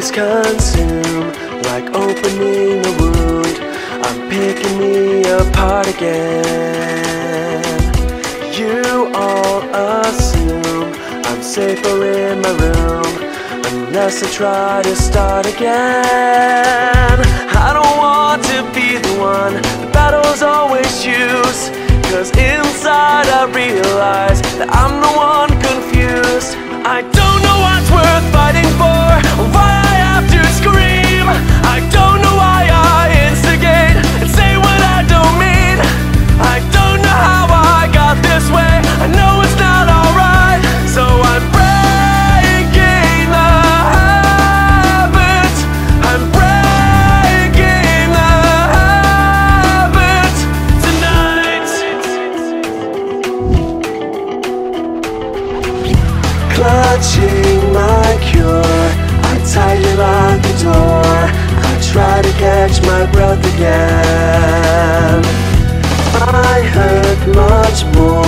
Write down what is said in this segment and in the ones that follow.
Memories consume like opening a wound. I'm picking me apart again. You all assume I'm safer in my room unless I try to start again. I don't want to be the one the battles always choose. Cause inside I realize that I'm the one confused. I don't know what's worth Clutching my cure, I tightly lock the door. I try to catch my breath again. I hurt much more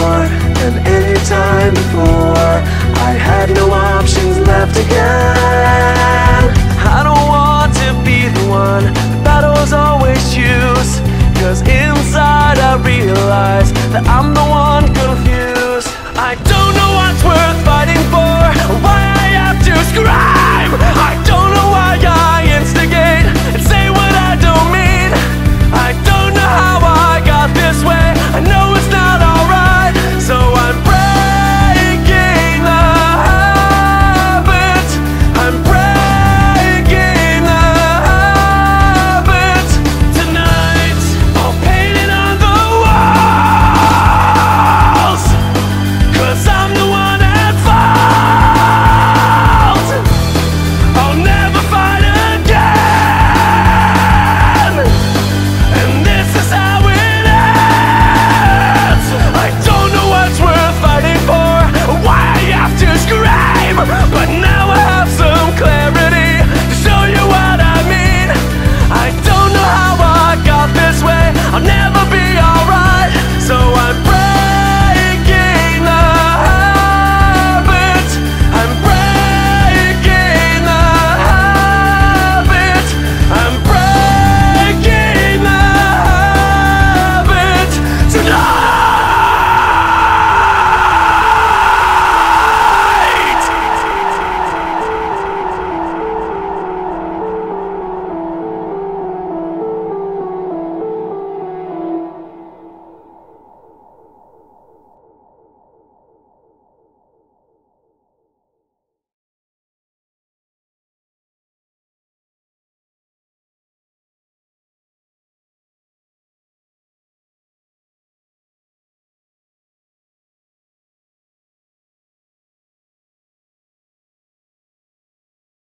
But now